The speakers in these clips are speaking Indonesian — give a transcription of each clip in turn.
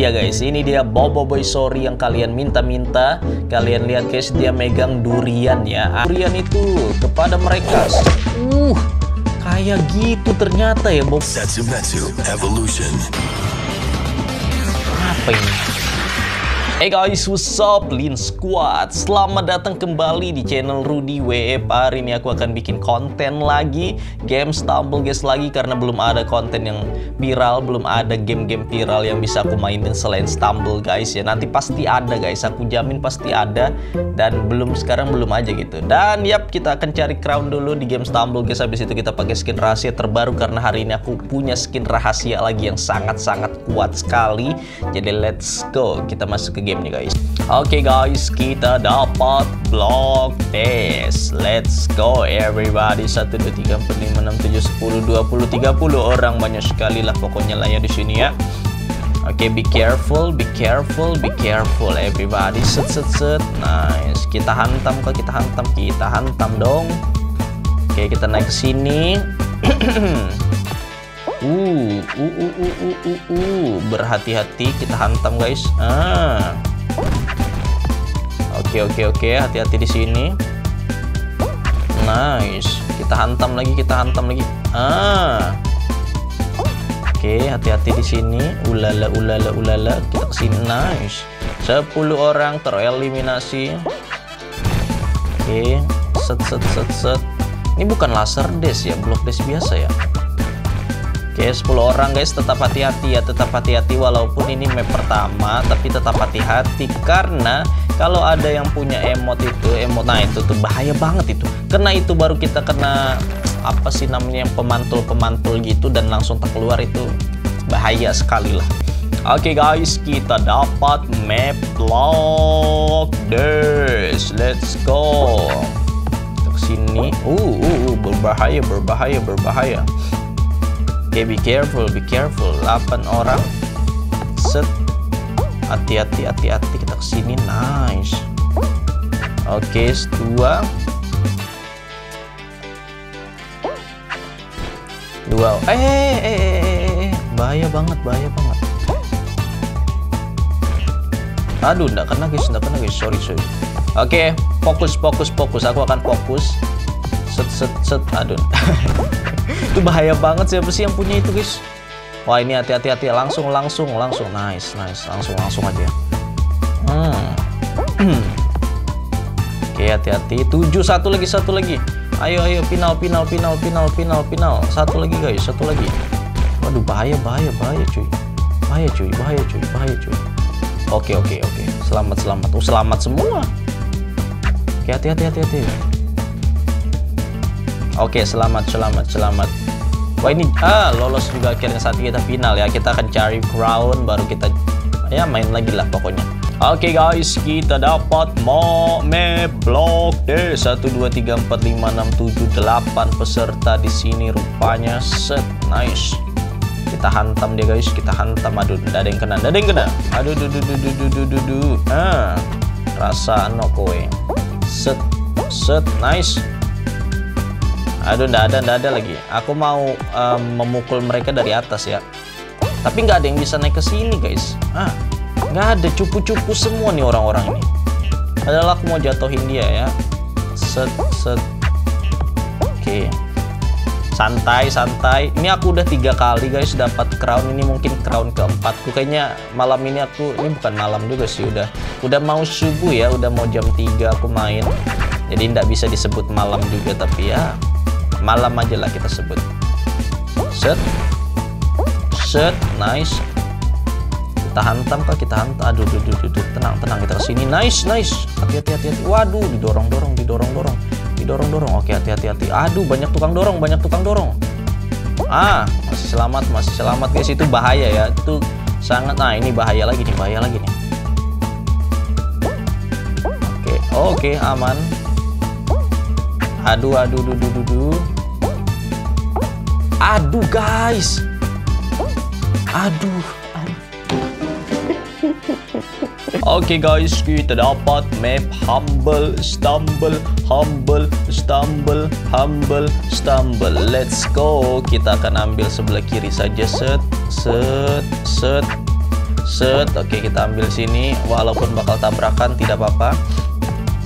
dia guys, ini dia Bobo Boy Sorry yang kalian minta-minta. Kalian lihat guys, dia megang durian ya. Durian itu kepada mereka. Uh, kayak gitu ternyata ya Bob. Evolution. Apa ini? Hey guys, what's up? Lin Squad? Selamat datang kembali di channel Rudy WF Hari ini aku akan bikin konten lagi Game Stumble guys lagi Karena belum ada konten yang viral Belum ada game-game viral yang bisa aku mainin selain Stumble guys. Ya Nanti pasti ada guys, aku jamin pasti ada Dan belum sekarang belum aja gitu. Dan yap, kita akan cari crown dulu di game Stumble guys. Habis itu kita pakai skin rahasia terbaru Karena hari ini aku punya skin rahasia lagi yang sangat-sangat kuat sekali. Jadi let's go, kita masuk ke gamenya guys Oke okay guys, kita dapat block test Let's go everybody 1, 2, 3, 4, 5, 6, 7, 10, 20, 30 orang Banyak sekali lah pokoknya lah ya di sini ya Oke, okay, be careful, be careful, be careful everybody. Set, set, set. Nice. Kita hantam kok, kita hantam, kita hantam dong. Oke, okay, kita naik ke sini. uh, uh, uh, uh, uh, uh, uh. Berhati-hati, kita hantam guys. Ah. Oke, oke, oke. Hati-hati di sini. Nice. Kita hantam lagi, kita hantam lagi. Ah. Oke, hati-hati di sini. Ulala, ulala, ulala. Kita ke sini. Nice. 10 orang tereliminasi. Oke, set, set, set, set. Ini bukan laser dash ya, blok dash biasa ya. Oke, 10 orang guys, tetap hati-hati ya, tetap hati-hati walaupun ini map pertama, tapi tetap hati-hati karena kalau ada yang punya emot itu, emot nah itu tuh bahaya banget itu. Karena itu baru kita kena apa sih namanya yang pemantul-pemantul gitu dan langsung tak keluar itu bahaya sekali lah. Oke okay guys, kita dapat map block dash. Let's go. Ke sini. Uh, uh, uh, berbahaya, berbahaya, berbahaya. Oke, be careful, be careful. 8 orang. Set. Hati-hati, hati-hati kita ke sini. Nice. Oke, dua. dua eh, eh, eh, eh, bahaya banget bahaya banget aduh enggak kena guys enggak kena guys sorry sorry oke okay, fokus fokus fokus aku akan fokus set set set aduh itu bahaya banget siapa sih yang punya itu guys wah ini hati hati langsung langsung langsung nice nice langsung langsung aja hmm oke okay, hati hati tujuh satu lagi satu lagi Ayo ayo final final final final final final. Satu lagi guys, satu lagi. Waduh bahaya bahaya bahaya cuy. Bahaya cuy, bahaya cuy, bahaya cuy. Oke oke oke. Selamat selamat. Oh selamat semua. Oke hati hati hati hati. Oke, selamat, selamat, selamat. Wah ini ah, lolos juga akhirnya saat kita final ya. Kita akan cari crown baru kita ya main lagi lah pokoknya. Oke okay, guys, kita dapat Mome Block deh 1 2 3 4 5 6 7 8 peserta di sini rupanya set nice. Kita hantam dia guys, kita hantam aduh ada yang kena, ada yang kena. Aduh duh duh duh duh duh duh duh. Ah, rasa no kowe. Set set nice. Aduh ndak ada ndak ada lagi. Aku mau um, memukul mereka dari atas ya. Tapi nggak ada yang bisa naik ke sini guys. Ah, nggak ada cupu-cupu semua nih orang-orang ini. Adalah aku mau jatuhin dia ya. Set set. Oke. Santai santai. Ini aku udah tiga kali guys dapat crown. Ini mungkin crown keempatku kayaknya malam ini aku ini bukan malam juga sih udah udah mau subuh ya. Udah mau jam 3 aku main. Jadi tidak bisa disebut malam juga tapi ya malam aja lah kita sebut. Set. Set. Nice. Kita hantam kak kita hantam. Aduh aduh aduh, aduh. tenang tenang. Kita ke sini. Nice nice. Hati hati hati hati. Waduh didorong dorong didorong dorong. Didorong dorong. Oke hati hati hati. Aduh banyak tukang dorong banyak tukang dorong. Ah masih selamat masih selamat guys. Itu bahaya ya. Itu sangat nah ini bahaya lagi nih bahaya lagi nih. Oke oke aman. Aduh aduh aduh aduh aduh aduh guys aduh Oke okay guys, kita dapat map Humble, Stumble, Humble, Stumble, Humble, Stumble. Let's go. Kita akan ambil sebelah kiri saja. Set, set, set, Set, oke kita ambil sini. Walaupun bakal tabrakan, tidak apa-apa.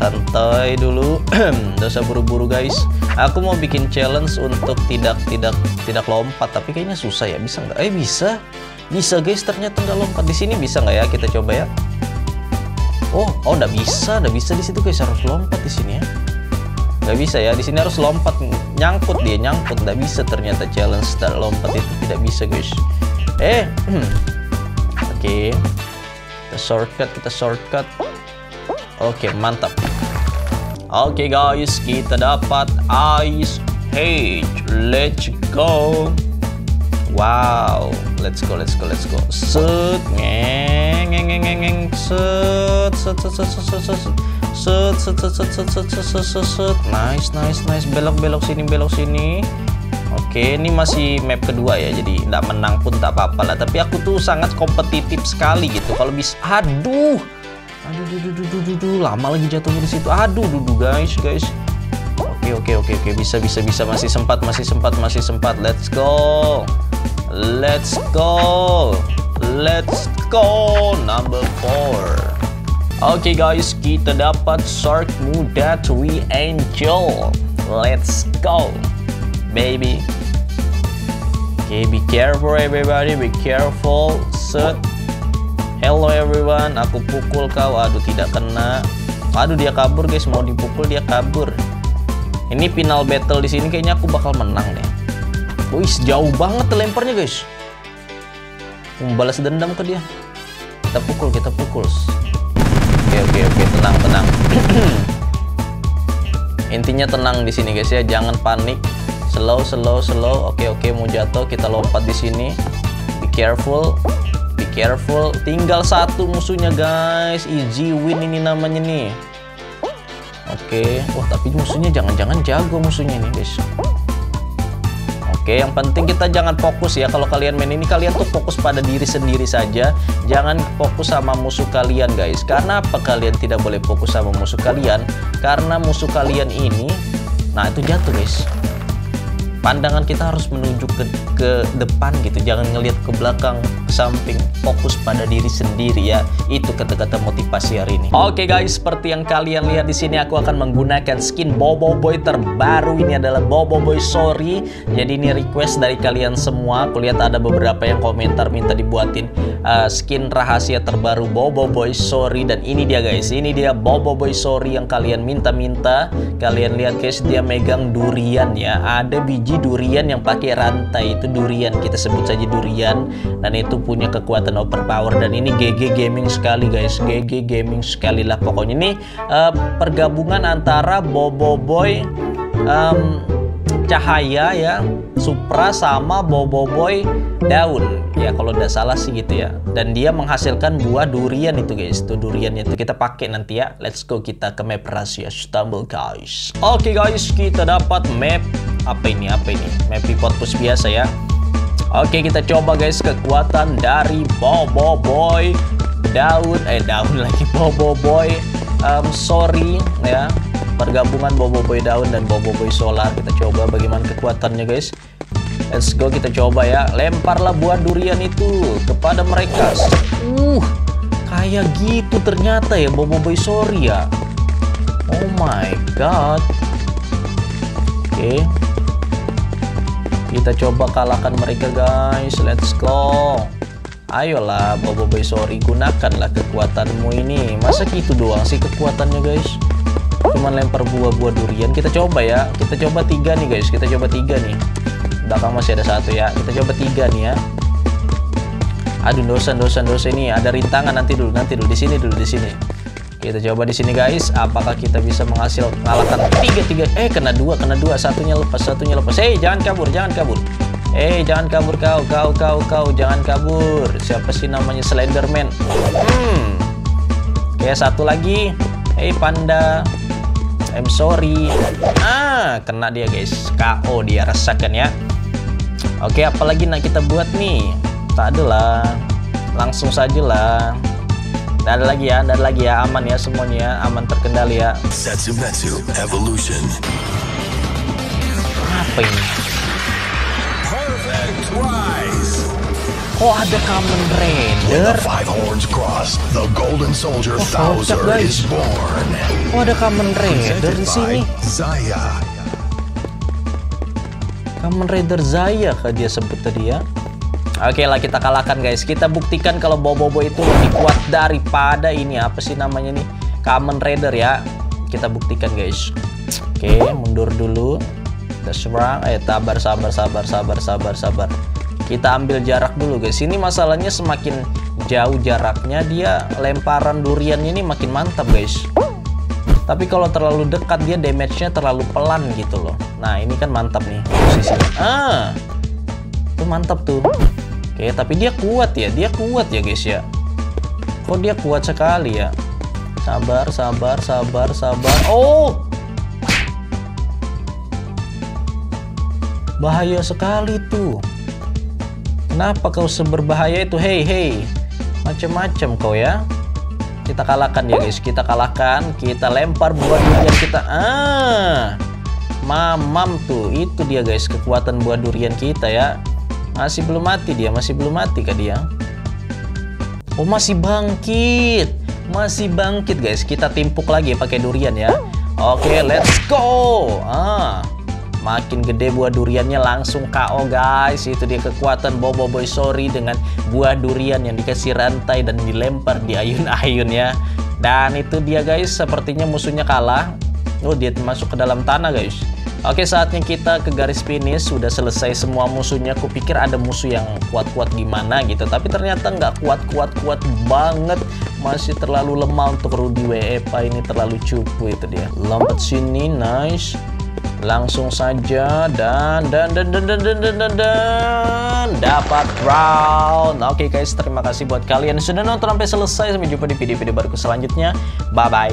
Santai dulu. Dosa buru-buru guys. Aku mau bikin challenge untuk tidak tidak tidak lompat, tapi kayaknya susah ya. Bisa nggak? Eh bisa, bisa guys. Ternyata nggak lompat di sini bisa nggak ya? Kita coba ya. Oh, oh nggak bisa, nggak bisa di situ guys. Harus lompat di sini ya. Nggak bisa ya. Di sini harus lompat, nyangkut dia, nyangkut. Nggak bisa ternyata challenge tak lompat itu tidak bisa guys. Eh, oke. Okay. Kita shortcut, kita shortcut. Oke, mantap. Oke guys, kita dapat ice Hey, Let's go. Wow, let's go, let's go, let's go. Set, ngeng, ngeng, set, set, set, set, set, set, set, set, set, set, set, set, set, set, set, nice, nice, nice. Belok, belok sini, belok sini. Oke, ini masih map kedua ya, jadi tidak menang pun tak apa-apa lah. Tapi aku tuh sangat kompetitif sekali gitu. Kalau bisa, aduh, aduh, duh, duh, duh, duh, duh, lama lagi jatuhnya di situ. Aduh, duh, duh, guys, guys. Oke, oke, oke, oke, bisa, bisa, bisa, masih sempat, masih sempat, masih sempat. Let's go. Let's go. Let's go. Number four. Oke okay guys, kita dapat shark muda we angel. Let's go, baby. Okay, be careful everybody, be careful. Set. Hello everyone, aku pukul kau. Aduh, tidak kena. Aduh, dia kabur guys, mau dipukul dia kabur. Ini final battle di sini kayaknya aku bakal menang deh. Wih, jauh banget lemparnya guys. Membalas dendam ke dia. Kita pukul, kita pukul. Oke, oke, oke, tenang, tenang. Intinya tenang di sini guys ya, jangan panik. Slow, slow, slow. Oke, oke, mau jatuh, kita lompat di sini. Be careful. Careful. Tinggal satu musuhnya guys. Easy win ini namanya nih. Oke, wah tapi musuhnya jangan-jangan jago musuhnya nih guys. Oke, yang penting kita jangan fokus ya kalau kalian main ini kalian tuh fokus pada diri sendiri saja, jangan fokus sama musuh kalian guys. Karena apa kalian tidak boleh fokus sama musuh kalian? Karena musuh kalian ini, nah itu jatuh guys pandangan kita harus menuju ke, ke depan gitu. Jangan ngelihat ke belakang ke samping. Fokus pada diri sendiri ya. Itu kata-kata motivasi hari ini. Oke okay guys. Seperti yang kalian lihat di sini aku akan menggunakan skin Bobo Boy terbaru. Ini adalah Bobo Boy Sorry. Jadi ini request dari kalian semua. Aku lihat ada beberapa yang komentar minta dibuatin uh, skin rahasia terbaru Bobo Boy Sorry. Dan ini dia guys. Ini dia Bobo Boy Sorry yang kalian minta-minta. Kalian lihat guys dia megang durian ya. Ada biji biji durian yang pakai rantai. Itu durian kita sebut saja durian. Dan itu punya kekuatan overpower. Dan ini GG gaming sekali guys. GG gaming sekali lah pokoknya. Ini uh, pergabungan antara Bobo Boy um, cahaya ya Supra sama Bobo Boy daun. Ya kalau tidak salah sih gitu ya. Dan dia menghasilkan buah durian itu guys. Itu durian itu kita pakai nanti ya. Let's go kita ke map rahasia stumble guys. Oke okay, guys. Kita dapat map apa ini apa ini? Map pus biasa ya. Oke kita coba guys kekuatan dari Bobo Boy. Daun eh daun lagi Bobo Boy. Um, sorry ya pergabungan Bobo Boy daun dan Bobo Boy solar. Kita coba bagaimana kekuatannya guys. Let's go kita coba ya. Lemparlah buah durian itu kepada mereka. Uh kayak gitu ternyata ya Bobo Boy. Sorry ya. Oh my god okay. Kita coba kalahkan mereka guys. Let's go. Ayolah Bobo sorry gunakanlah kekuatanmu ini. Masa gitu doang sih kekuatannya guys? Cuman lempar buah-buah durian. Kita coba ya. Kita coba tiga nih guys. Kita coba tiga nih. Belakang masih ada satu ya. Kita coba tiga nih ya. Aduh dosa dosa dosa ini ada rintangan nanti dulu nanti dulu di sini dulu di sini. Kita coba di sini guys, apakah kita bisa menghasil mengalahkan tiga tiga? Eh kena dua, kena dua, satunya lepas, satunya lepas. Eh jangan kabur, jangan kabur. Eh jangan kabur kau, kau, kau, kau, jangan kabur. Siapa sih namanya Slenderman? Hmm. Oke satu lagi. Eh panda. I'm sorry. Ah kena dia guys. KO dia rasakan ya. Oke apalagi nak kita buat nih? Tak ada lah. Langsung saja ada lagi ya, ada lagi ya, aman ya semuanya, ya. aman terkendali ya. Setsumetsu Evolution. Apa ini? Perfect Rise. Oh ada Kamen Rider. five horns cross, the golden soldier Oh, Thouser is born. Oh ada Kamen Rider di sini. Zaya. Kamen Rider Zaya kah dia sebut tadi ya? Oke lah kita kalahkan guys. Kita buktikan kalau Boboiboy itu lebih kuat daripada ini apa sih namanya nih? Kamen Rider ya. Kita buktikan guys. Oke, mundur dulu. Kita serang. Eh, sabar, sabar, sabar, sabar, sabar, sabar. Kita ambil jarak dulu guys. Ini masalahnya semakin jauh jaraknya dia lemparan duriannya ini makin mantap guys. Tapi kalau terlalu dekat dia damage-nya terlalu pelan gitu loh. Nah ini kan mantap nih posisinya. Ah, itu mantap tuh. Oke, tapi dia kuat ya, dia kuat ya guys ya. Kok dia kuat sekali ya? Sabar, sabar, sabar, sabar. Oh, bahaya sekali tuh. Kenapa kau seberbahaya itu? Hei, hei, macam-macam kau ya kita kalahkan ya guys kita kalahkan kita lempar buah durian kita ah mamam tuh itu dia guys kekuatan buah durian kita ya masih belum mati dia masih belum mati kah dia? Oh masih bangkit. Masih bangkit guys. Kita timpuk lagi pakai durian ya. Oke let's go. Ah makin gede buah duriannya langsung KO guys. Itu dia kekuatan Bobo Boy Sorry dengan buah durian yang dikasih rantai dan dilempar di ayun-ayun ya. Dan itu dia guys. Sepertinya musuhnya kalah. Oh dia masuk ke dalam tanah guys Oke saatnya kita ke garis finish. Sudah selesai semua musuhnya. Kupikir ada musuh yang kuat-kuat gimana gitu. Tapi ternyata nggak kuat-kuat-kuat banget. Masih terlalu lemah untuk Rudy WEPA. Ini terlalu cupu itu dia. Lompat sini nice. Langsung saja. Dan dan dan dan dan dan dan, dan, dan. Dapat round. Oke guys, terima kasih buat kalian sudah nonton sampai selesai. Sampai jumpa di video-video baruku selanjutnya. Bye bye.